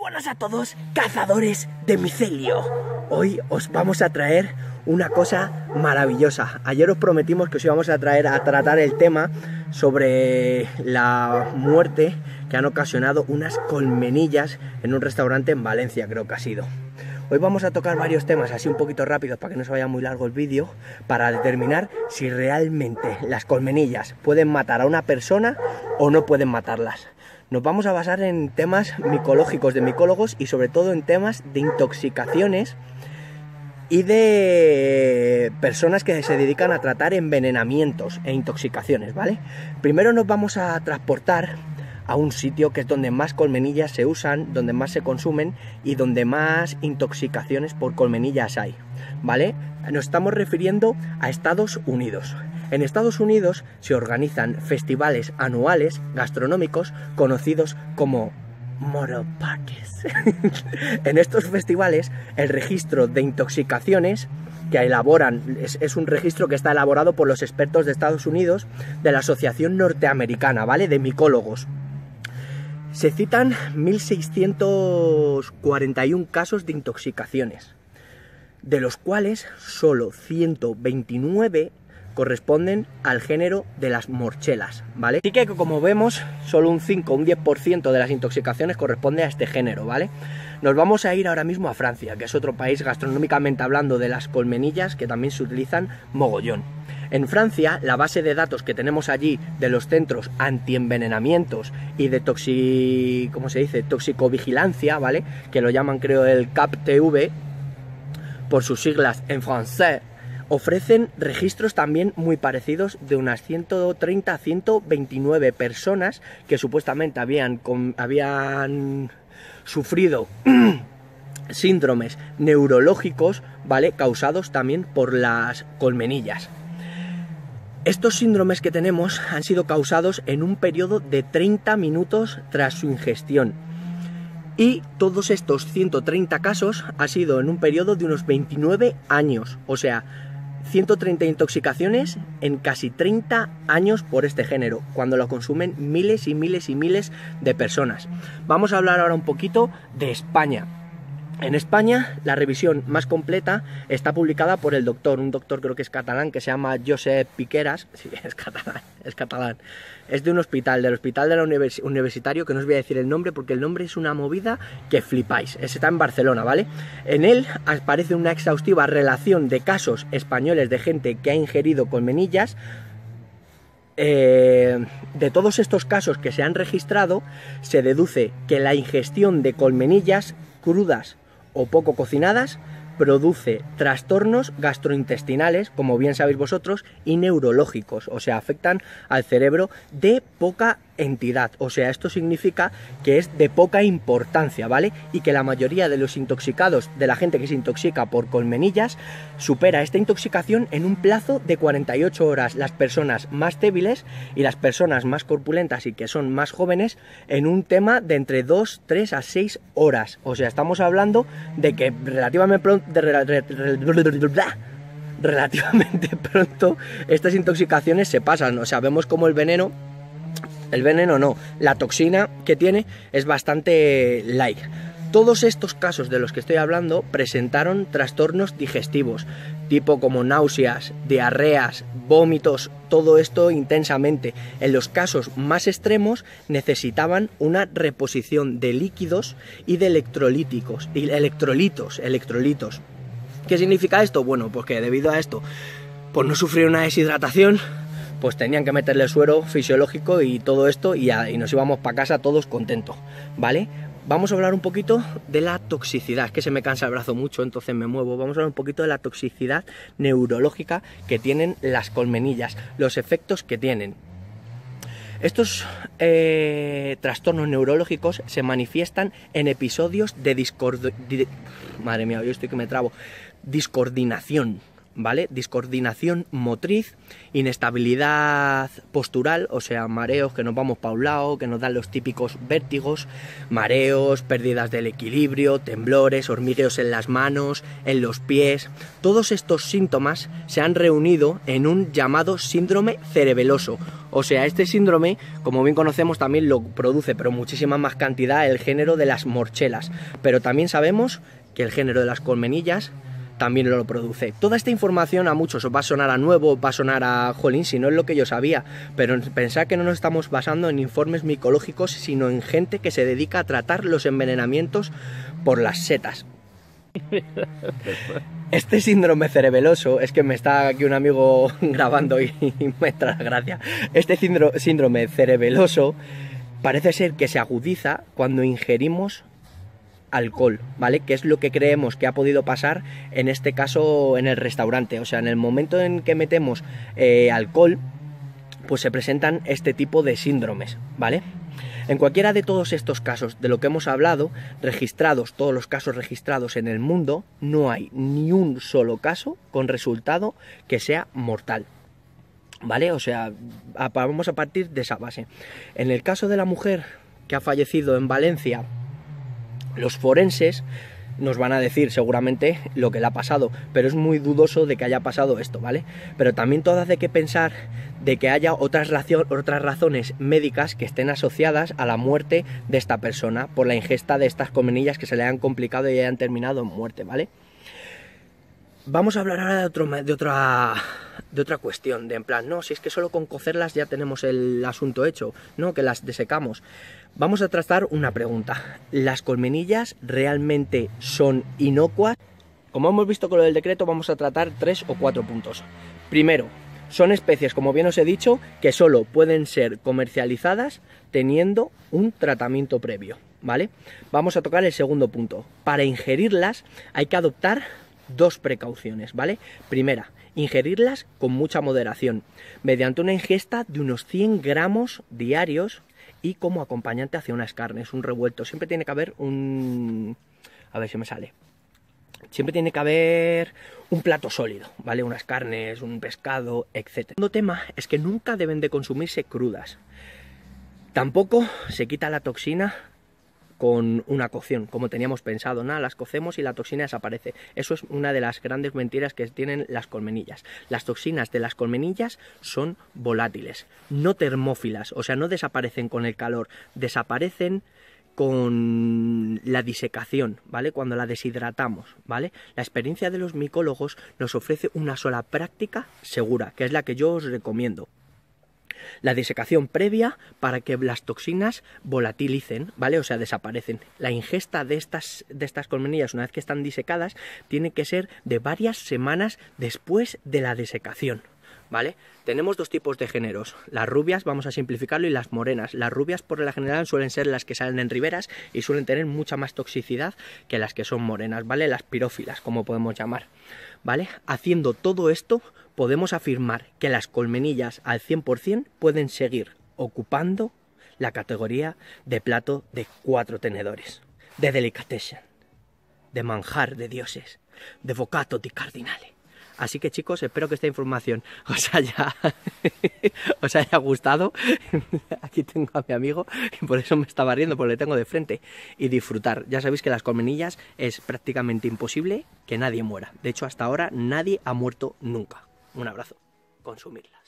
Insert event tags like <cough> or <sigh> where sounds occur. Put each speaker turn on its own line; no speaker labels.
buenas a todos, cazadores de micelio. Hoy os vamos a traer una cosa maravillosa. Ayer os prometimos que os íbamos a traer a tratar el tema sobre la muerte que han ocasionado unas colmenillas en un restaurante en Valencia, creo que ha sido. Hoy vamos a tocar varios temas así un poquito rápidos para que no se vaya muy largo el vídeo, para determinar si realmente las colmenillas pueden matar a una persona o no pueden matarlas. Nos vamos a basar en temas micológicos de micólogos y sobre todo en temas de intoxicaciones y de personas que se dedican a tratar envenenamientos e intoxicaciones, ¿vale? Primero nos vamos a transportar a un sitio que es donde más colmenillas se usan, donde más se consumen y donde más intoxicaciones por colmenillas hay, ¿vale? Nos estamos refiriendo a Estados Unidos. En Estados Unidos se organizan festivales anuales gastronómicos conocidos como Moro Parties. <laughs> en estos festivales el registro de intoxicaciones que elaboran, es, es, un registro que está elaborado por los expertos de Estados Unidos de la Asociación Norteamericana, ¿vale? De micólogos. Se citan 1.641 casos de intoxicaciones, de los cuales solo 129 corresponden al género de las morchelas, ¿vale? Así que como vemos, solo un 5 un 10% de las intoxicaciones corresponde a este género, ¿vale? Nos vamos a ir ahora mismo a Francia, que es otro país gastronómicamente hablando de las colmenillas que también se utilizan mogollón. En Francia, la base de datos que tenemos allí de los centros antienvenenamientos y de toxi... ¿cómo se dice? toxicovigilancia, ¿vale? Que lo llaman creo el CAPTV por sus siglas en francés, ofrecen registros también muy parecidos de unas 130 a 129 personas que supuestamente habían, habían sufrido <clears throat> síndromes neurológicos, ¿vale? Causados también por las colmenillas. Estos síndromes que tenemos han sido causados en un periodo de 30 minutos tras su ingestión. Y todos estos 130 casos ha sido en un periodo de unos 29 años. O sea, 130 intoxicaciones en casi 30 años por este género, cuando lo consumen miles y miles y miles de personas. Vamos a hablar ahora un poquito de España. En España, la revisión más completa está publicada por el doctor, un doctor creo que es catalán, que se llama Josep Piqueras. Sí, <laughs> es catalán, es catalán. Es de un hospital, del hospital de la univers universitario, que no os voy a decir el nombre porque el nombre es una movida que flipáis. Ese está en Barcelona, ¿vale? En él aparece una exhaustiva relación de casos españoles de gente que ha ingerido colmenillas. Eh, de todos estos casos que se han registrado, se deduce que la ingestión de colmenillas crudas o poco cocinadas produce trastornos gastrointestinales, como bien sabéis vosotros, y neurológicos, o sea, afectan al cerebro de poca entidad. O sea, esto significa que es de poca importancia, ¿vale? Y que la mayoría de los intoxicados, de la gente que se intoxica por colmenillas, supera esta intoxicación en un plazo de 48 horas. Las personas más débiles y las personas más corpulentas y que son más jóvenes en un tema de entre 2, 3 a 6 horas. O sea, estamos hablando de que relativamente pronto... relativamente <laughs> pronto estas intoxicaciones se pasan, o sea, vemos como el veneno el veneno no, la toxina que tiene es bastante light. Todos estos casos de los que estoy hablando presentaron trastornos digestivos, tipo como náuseas, diarreas, vómitos, todo esto intensamente. En los casos más extremos necesitaban una reposición de líquidos y de electrolíticos, y electrolitos, electrolitos. ¿Qué significa esto? Bueno, pues que debido a esto, por no sufrir una deshidratación, pues tenían que meterle suero fisiológico y todo esto y, y nos íbamos para casa todos contentos, ¿vale? Vamos a hablar un poquito de la toxicidad, es que se me cansa el brazo mucho, entonces me muevo. Vamos a hablar un poquito de la toxicidad neurológica que tienen las colmenillas, los efectos que tienen. Estos eh, trastornos neurológicos se manifiestan en episodios de discord... Madre mía, yo estoy que me trabo. Discoordinación, ¿vale? Discoordinación motriz, inestabilidad postural, o sea, mareos que nos vamos para un lado, que nos dan los típicos vértigos, mareos, pérdidas del equilibrio, temblores, hormigueos en las manos, en los pies. Todos estos síntomas se han reunido en un llamado síndrome cerebeloso. O sea, este síndrome, como bien conocemos, también lo produce, pero muchísima más cantidad, el género de las morchelas. Pero también sabemos que el género de las colmenillas también lo produce. Toda esta información a muchos os va a sonar a nuevo, va a sonar a jolín, si no es lo que yo sabía, pero pensad que no nos estamos basando en informes micológicos, sino en gente que se dedica a tratar los envenenamientos por las setas. <laughs> Este síndrome cerebeloso, es que me está aquí un amigo <laughs> grabando y, <laughs> me trae gracia. Este síndrome cerebeloso parece ser que se agudiza cuando ingerimos alcohol, ¿vale? Que es lo que creemos que ha podido pasar en este caso en el restaurante. O sea, en el momento en que metemos eh, alcohol, pues se presentan este tipo de síndromes, ¿vale? En cualquiera de todos estos casos de lo que hemos hablado, registrados, todos los casos registrados en el mundo, no hay ni un solo caso con resultado que sea mortal. ¿Vale? O sea, vamos a partir de esa base. En el caso de la mujer que ha fallecido en Valencia los forenses nos van a decir seguramente lo que le ha pasado, pero es muy dudoso de que haya pasado esto, ¿vale? Pero también todo hace que pensar de que haya otras, otras razones médicas que estén asociadas a la muerte de esta persona por la ingesta de estas comenillas que se le han complicado y hayan terminado en muerte, ¿vale? Vamos a hablar ahora de, de, otra, de otra cuestión, de en plan, no, si es que solo con cocerlas ya tenemos el asunto hecho, no, que las desecamos. Vamos a tratar una pregunta. ¿Las colmenillas realmente son inocuas? Como hemos visto con lo del decreto, vamos a tratar tres o cuatro puntos. Primero, son especies, como bien os he dicho, que solo pueden ser comercializadas teniendo un tratamiento previo, ¿vale? Vamos a tocar el segundo punto. Para ingerirlas hay que adoptar dos precauciones, ¿vale? Primera, ingerirlas con mucha moderación, mediante una ingesta de unos 100 gramos diarios y como acompañante hacia unas carnes, un revuelto. Siempre tiene que haber un... A ver si me sale. Siempre tiene que haber un plato sólido, ¿vale? Unas carnes, un pescado, etc. El segundo tema es que nunca deben de consumirse crudas. Tampoco se quita la toxina con una cocción, como teníamos pensado. Nada, las cocemos y la toxina desaparece. Eso es una de las grandes mentiras que tienen las colmenillas. Las toxinas de las colmenillas son volátiles, no termófilas, o sea, no desaparecen con el calor, desaparecen con la disecación, ¿vale? Cuando la deshidratamos, ¿vale? La experiencia de los micólogos nos ofrece una sola práctica segura, que es la que yo os recomiendo la disecación previa para que las toxinas volatilicen, ¿vale? O sea, desaparecen. La ingesta de estas, de estas colmenillas, una vez que están disecadas, tiene que ser de varias semanas después de la disecación. ¿Vale? Tenemos dos tipos de géneros, las rubias, vamos a simplificarlo, y las morenas. Las rubias por la general suelen ser las que salen en riberas y suelen tener mucha más toxicidad que las que son morenas, ¿vale? Las pirófilas, como podemos llamar. ¿vale? Haciendo todo esto, podemos afirmar que las colmenillas al 100% pueden seguir ocupando la categoría de plato de cuatro tenedores, de delicatessen, de manjar de dioses, de vocato di cardinale. Así que chicos, espero que esta información <laughs> os haya, <laughs> os haya gustado. <laughs> Aquí tengo a mi amigo, y por eso me estaba riendo, porque le tengo de frente. Y disfrutar. Ya sabéis que las colmenillas es prácticamente imposible que nadie muera. De hecho, hasta ahora nadie ha muerto nunca. Un abrazo. Consumirla.